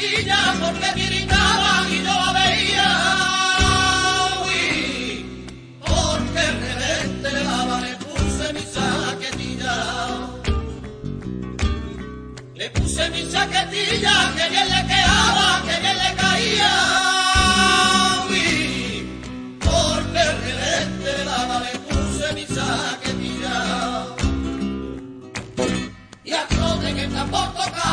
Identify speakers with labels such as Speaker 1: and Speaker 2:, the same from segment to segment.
Speaker 1: porque me gritaban y yo la veía. Uy, porque el revés le daba, le puse mi saquetilla. Le puse mi saquetilla, que bien le quedaba, que bien le caía. Uy, porque el revés le daba, le puse mi saquetilla. Y a que tambor tocaba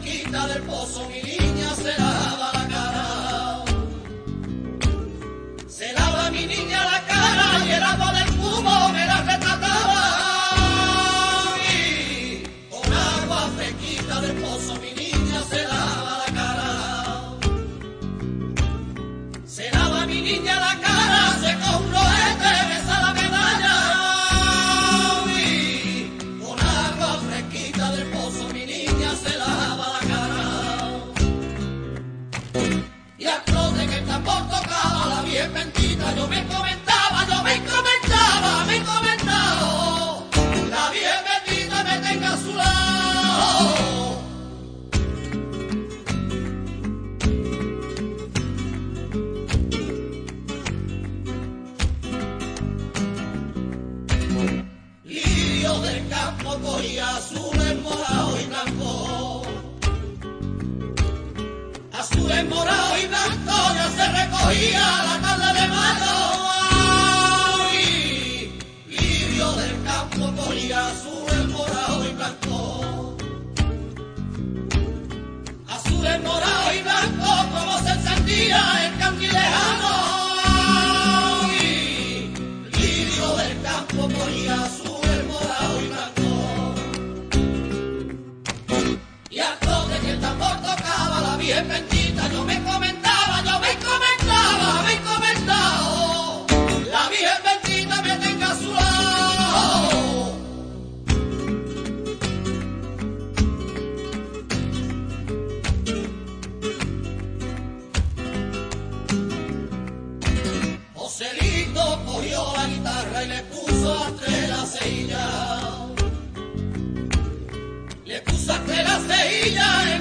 Speaker 1: del pozo mi niña se lava la cara. Se lava mi niña la cara y el agua del cubo me la retrataba. Y con agua fresquita del pozo mi niña se lava la cara. Se lava mi niña la cara, campo cogía azules, morado y blanco. Azules, morado y blanco ya se recogía la tarde de mayo. Ay, Lirio del campo cogía azules, morado y blanco. Azules, morado y blanco como se encendía el cantilejano. Ay, Lirio del campo cogía azules, bien bendita, yo me comentaba, yo me comentaba, me comentaba, la bien bendita me tenga a su lado. Joselito cogió la guitarra y le puso entre las ceillas. Le puso entre las ceillas,